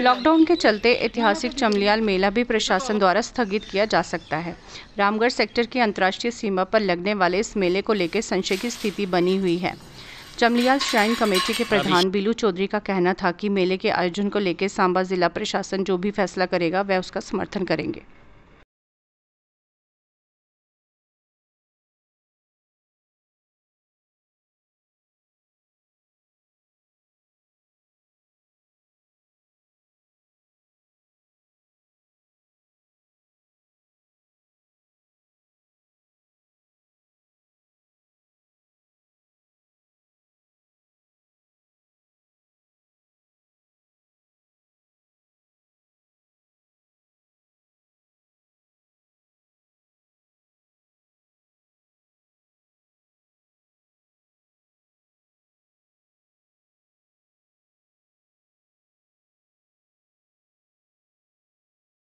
Lockdown के चलते ऐतिहासिक चमलियाल मेला भी प्रशासन द्वारा स्थगित किया जा सकता है। रामगढ़ सेक्टर की अंतर्राष्ट्रीय सीमा पर लगने वाले इस मेले को लेकर संशय की स्थिति बनी हुई है। चमलियाल श्राइन कमेटी के प्रधान बिलू चौधरी का कहना था कि मेले के आयोजन को लेकर सांबा जिला प्रशासन जो भी फैसला करेगा वह उसका समर्थन करेंगे।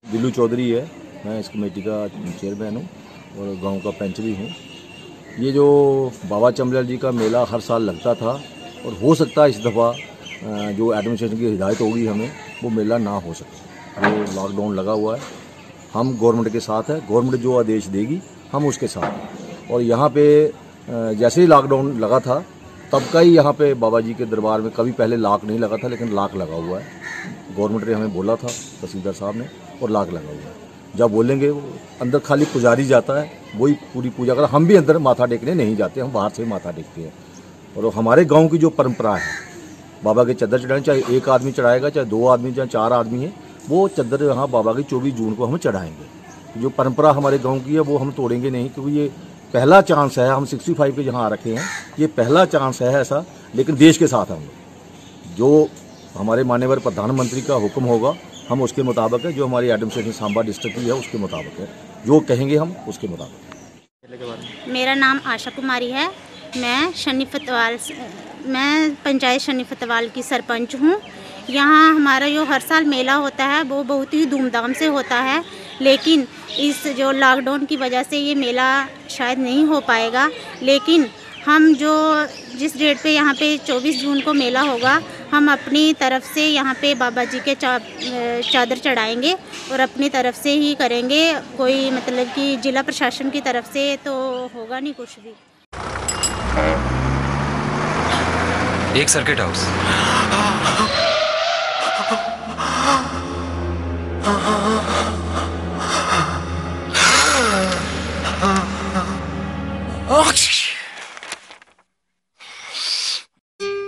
दिल्लू चौधरी है। मैं इस कमेटी का चेयरमैन हूँ और गाँव का पंच भी हूँ। ये जो बाबा चमलाल जी का मेला हर साल लगता था और हो सकता है इस दफ़ा जो एडमिनिस्ट्रेशन की हिदायत होगी हमें, वो मेला ना हो सके। वो लॉकडाउन लगा हुआ है। हम गवर्नमेंट के साथ है। गवर्नमेंट जो आदेश देगी, हम उसके साथ और यहाँ पे जैसे ही लॉकडाउन लगा था, तब का ही यहाँ पे बाबा जी के दरबार में कभी पहले लाख नहीं लगा था, लेकिन लाख लगा हुआ है। गवर्नमेंट ने हमें बोला था, तहसीलदार साहब ने, और लाख लगा हुआ है। जब बोलेंगे अंदर खाली पुजारी जाता है, वही पूरी पूजा कर, हम भी अंदर माथा टेकने नहीं जाते, हम बाहर से माथा टेकते हैं। और हमारे गाँव की जो परंपरा है, बाबा के चद्दर चढ़ाने, चाहे एक आदमी चढ़ाएगा, चाहे दो आदमी, चाहे चार आदमी है, वो चद्दर यहाँ बाबा की चौबीस जून को हम चढ़ाएँगे। जो परंपरा हमारे गाँव की है, वो हम तोड़ेंगे नहीं, क्योंकि ये पहला चांस है, हम सिक्सटी फाइव के जहाँ आ रखे हैं, ये पहला चांस है ऐसा, लेकिन देश के साथ हम। जो हमारे मान्यवर प्रधानमंत्री का हुक्म होगा, हम उसके मुताबिक है, जो हमारी एडमिनिस्ट्रेशन सांबा डिस्ट्रिक्ट की है, उसके मुताबिक है। जो कहेंगे हम, उसके मुताबिक मेरा नाम आशा कुमारी है। मैं शनि फतवाल मैं पंचायत शनि फतवाल की सरपंच हूँ। यहाँ हमारा जो हर साल मेला होता है, वो बहुत ही धूमधाम से होता है। लेकिन इस जो लॉकडाउन की वजह से ये मेला शायद नहीं हो पाएगा। लेकिन हम जो जिस डेट पे यहाँ पे 24 जून को मेला होगा हम अपनी तरफ़ से यहाँ पे बाबा जी के चा, चादर चढ़ाएँगे और अपनी तरफ़ से ही करेंगे। कोई मतलब कि जिला प्रशासन की तरफ़ से तो होगा नहीं कुछ भी। एक circuit house.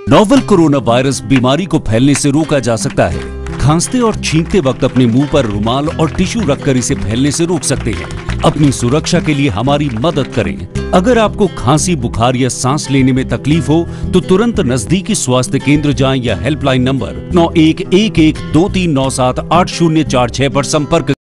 Novel corona virus बीमारी को फैलने से रोका जा सकता है। खांसते और छींकते वक्त अपने मुँह पर रुमाल और टिश्यू रखकर इसे फैलने से रोक सकते हैं। अपनी सुरक्षा के लिए हमारी मदद करें। अगर आपको खांसी, बुखार या सांस लेने में तकलीफ़ हो तो तुरंत नजदीकी स्वास्थ्य केंद्र जाएँ या हेल्पलाइन नंबर नौ एक एक एक दो तीन नौ सात आठ शून्य चार छह पर संपर्क